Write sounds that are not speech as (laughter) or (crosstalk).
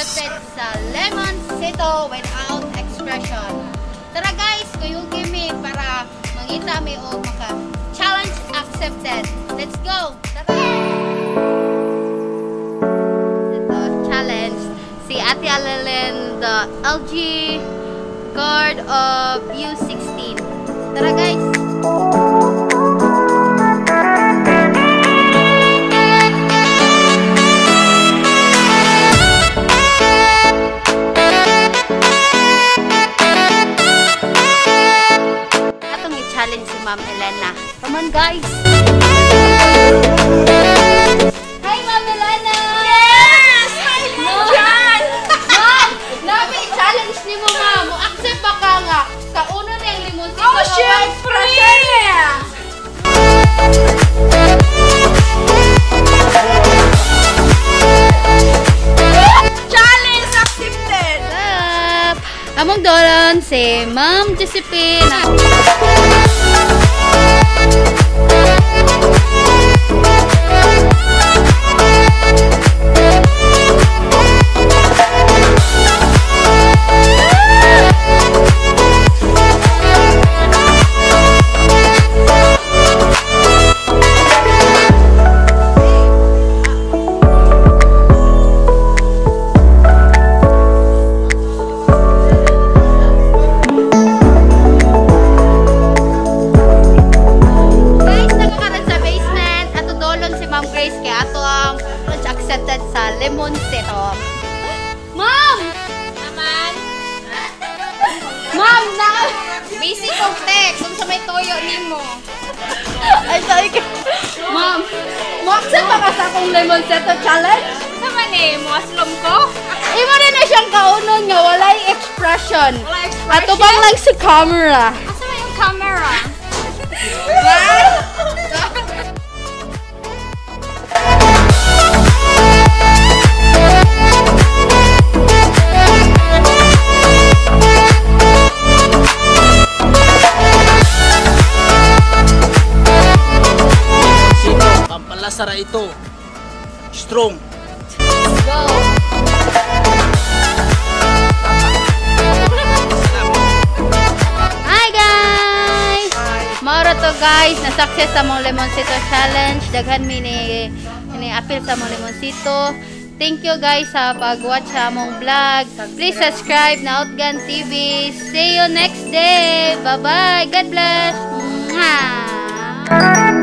accepted sa Lemon Sito without expression. Tara guys, kayo kami para mangita may o maka challenge accepted. Let's go! Tara! Ito, challenge. Si Ate Alelen, the LG Guard of UC Ma'am Elena. Come on guys. Hi Ma'am Elena. Yes! Hi! Ma'am, nabi i-challenge ni mo ma'am. Accept ba ka nga? Kauno na yung limousine. Oh, syempre! Challenge accepted! Among doron si Ma'am Josephine. Ma'am Grace kaya ato ang lunch accepted sa Lemon Cito. Ma'am! Naman, Ma'am, na... busy kong text kung sa may toyo nimo. (laughs) Ay, sorry ka. Ma'am, mo-accept ba ka sa akong Lemon Cito challenge? Sa man eh, muaslom ko? Imo rin na siyang kaunon nga walay expression. Wala expression? Ato bang lang sa camera. Asa na yung camera? Palasara ito? Strong. Go! Hi guys! Mauro to guys, na-success sa mong Lemonsito Challenge. Daghan mi ni, ni appeal sa mong Lemonsito. Thank you guys sa pag-watch sa mong vlog. Please subscribe na Outgun TV. See you next day. Bye-bye. God bless. Mwah!